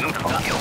能扛住。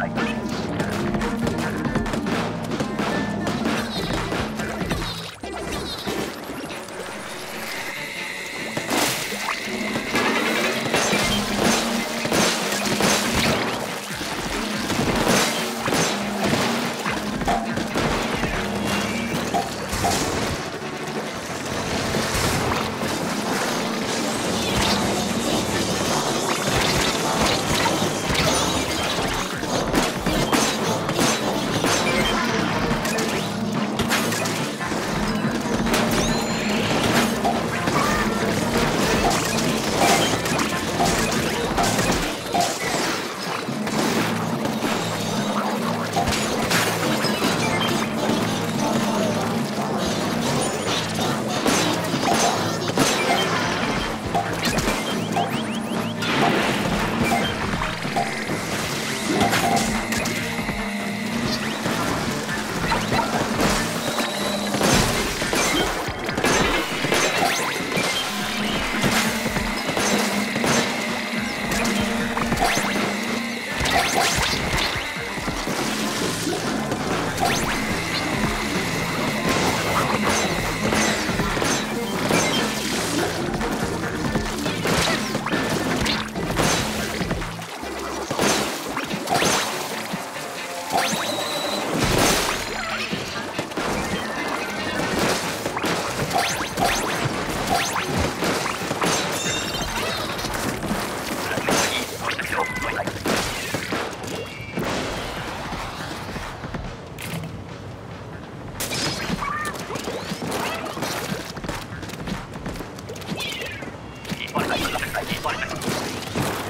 like I keep on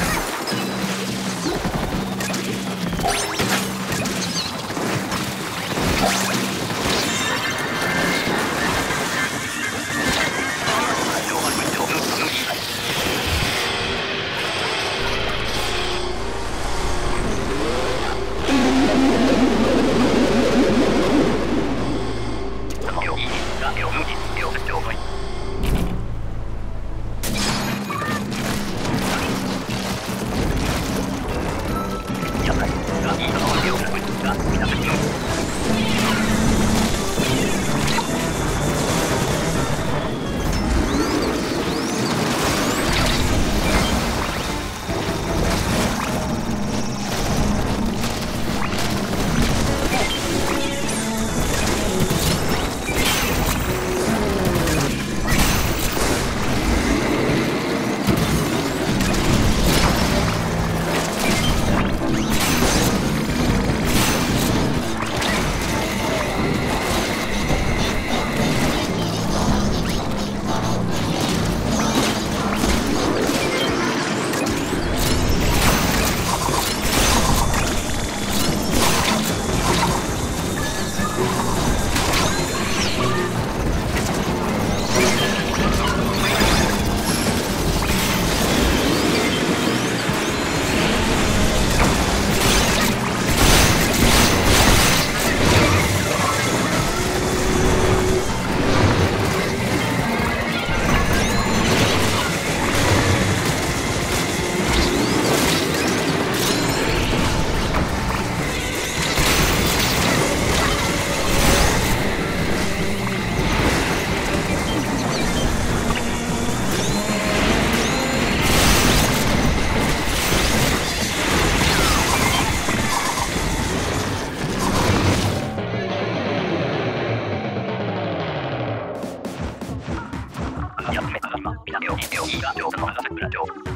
九一九一九，正好在不然就。